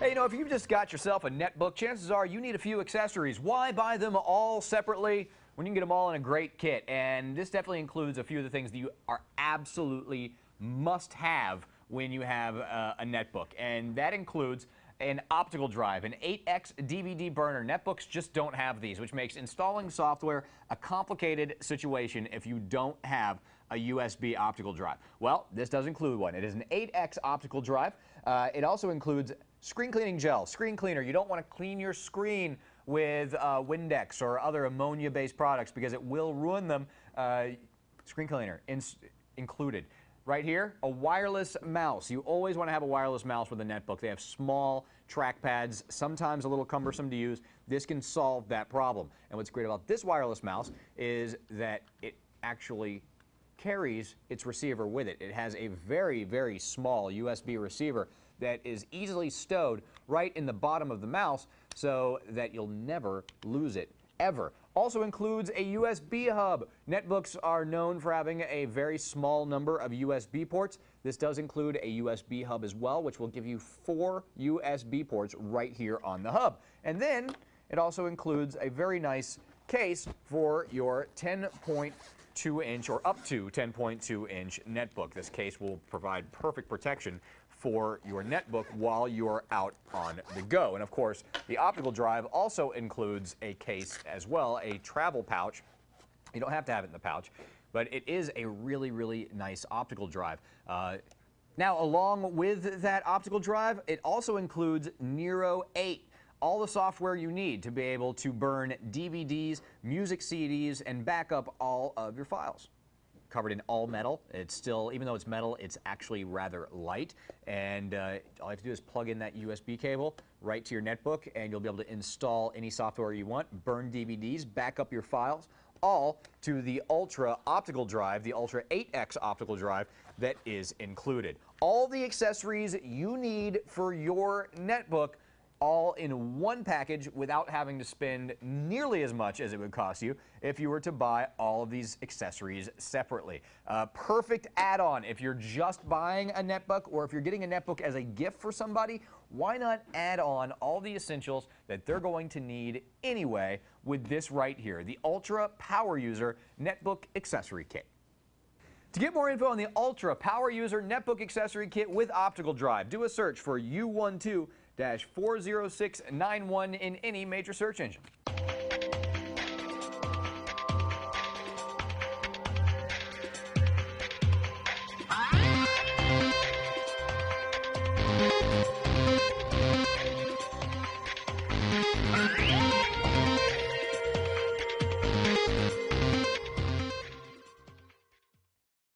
Hey, you know, if you've just got yourself a netbook, chances are you need a few accessories. Why buy them all separately when you can get them all in a great kit? And this definitely includes a few of the things that you are absolutely must have when you have uh, a netbook. And that includes an optical drive, an 8X DVD burner. Netbooks just don't have these, which makes installing software a complicated situation if you don't have a USB optical drive. Well, this does include one. It is an 8X optical drive. Uh, it also includes screen cleaning gel, screen cleaner. You don't want to clean your screen with uh, Windex or other ammonia-based products because it will ruin them. Uh, screen cleaner included. Right here, a wireless mouse. You always want to have a wireless mouse with a netbook. They have small trackpads, sometimes a little cumbersome to use. This can solve that problem. And what's great about this wireless mouse is that it actually carries its receiver with it. It has a very, very small USB receiver that is easily stowed right in the bottom of the mouse so that you'll never lose it, ever. Also includes a USB hub. Netbooks are known for having a very small number of USB ports. This does include a USB hub as well, which will give you four USB ports right here on the hub. And then it also includes a very nice case for your 10 point 2-inch or up to 10.2-inch netbook. This case will provide perfect protection for your netbook while you're out on the go. And of course, the optical drive also includes a case as well, a travel pouch. You don't have to have it in the pouch, but it is a really, really nice optical drive. Uh, now, along with that optical drive, it also includes Nero 8 all the software you need to be able to burn DVDs, music CDs, and back up all of your files covered in all metal. It's still, even though it's metal, it's actually rather light. And uh, all you have to do is plug in that USB cable right to your netbook, and you'll be able to install any software you want, burn DVDs, back up your files, all to the Ultra optical drive, the Ultra 8X optical drive that is included. All the accessories you need for your netbook all in one package without having to spend nearly as much as it would cost you if you were to buy all of these accessories separately. Uh, perfect add-on if you're just buying a netbook or if you're getting a netbook as a gift for somebody, why not add on all the essentials that they're going to need anyway with this right here, the Ultra Power User Netbook Accessory Kit. To get more info on the Ultra Power User Netbook Accessory Kit with optical drive, do a search for U12 40691 in any major search engine.